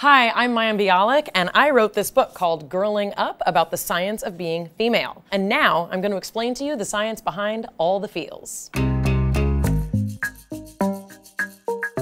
Hi, I'm Mayim Bialik, and I wrote this book called Girling Up about the science of being female. And now I'm going to explain to you the science behind all the feels.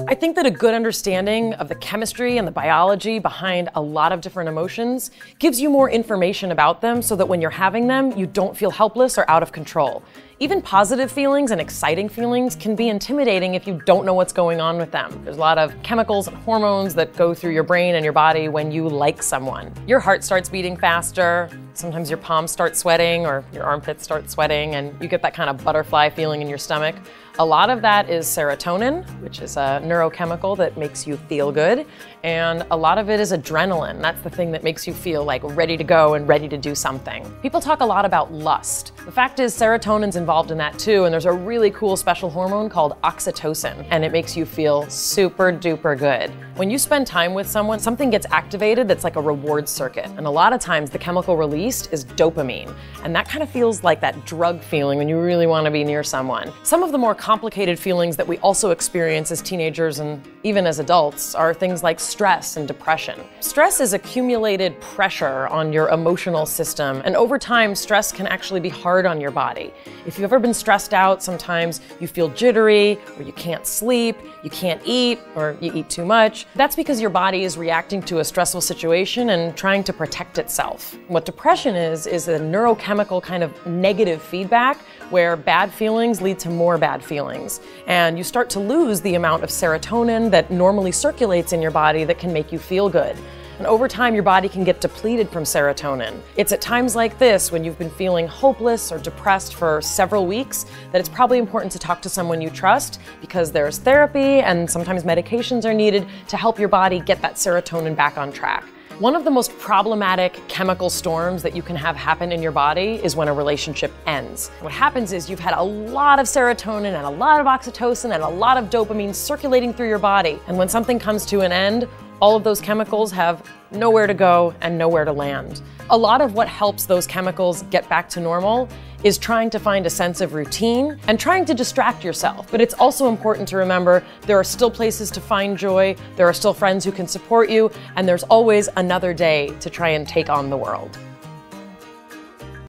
I think that a good understanding of the chemistry and the biology behind a lot of different emotions gives you more information about them so that when you're having them, you don't feel helpless or out of control. Even positive feelings and exciting feelings can be intimidating if you don't know what's going on with them. There's a lot of chemicals and hormones that go through your brain and your body when you like someone. Your heart starts beating faster, sometimes your palms start sweating or your armpits start sweating, and you get that kind of butterfly feeling in your stomach. A lot of that is serotonin, which is a neurochemical that makes you feel good, and a lot of it is adrenaline. That's the thing that makes you feel like ready to go and ready to do something. People talk a lot about lust. The fact is, serotonin's involved in that too, and there's a really cool special hormone called oxytocin, and it makes you feel super duper good. When you spend time with someone, something gets activated that's like a reward circuit, and a lot of times the chemical released is dopamine, and that kind of feels like that drug feeling when you really want to be near someone. Some of the more complicated feelings that we also experience as teenagers and even as adults are things like stress and depression. Stress is accumulated pressure on your emotional system, and over time, stress can actually be hard on your body. If you've ever been stressed out, sometimes you feel jittery, or you can't sleep, you can't eat, or you eat too That's because your body is reacting to a stressful situation and trying to protect itself. What depression is, is a neurochemical kind of negative feedback where bad feelings lead to more bad feelings. And you start to lose the amount of serotonin that normally circulates in your body that can make you feel good. And over time, your body can get depleted from serotonin. It's at times like this, when you've been feeling hopeless or depressed for several weeks, that it's probably important to talk to someone you trust because there's therapy and sometimes medications are needed to help your body get that serotonin back on track. One of the most problematic chemical storms that you can have happen in your body is when a relationship ends. What happens is you've had a lot of serotonin and a lot of oxytocin and a lot of dopamine circulating through your body. And when something comes to an end, all of those chemicals have nowhere to go and nowhere to land. A lot of what helps those chemicals get back to normal is trying to find a sense of routine and trying to distract yourself. But it's also important to remember there are still places to find joy, there are still friends who can support you, and there's always another day to try and take on the world.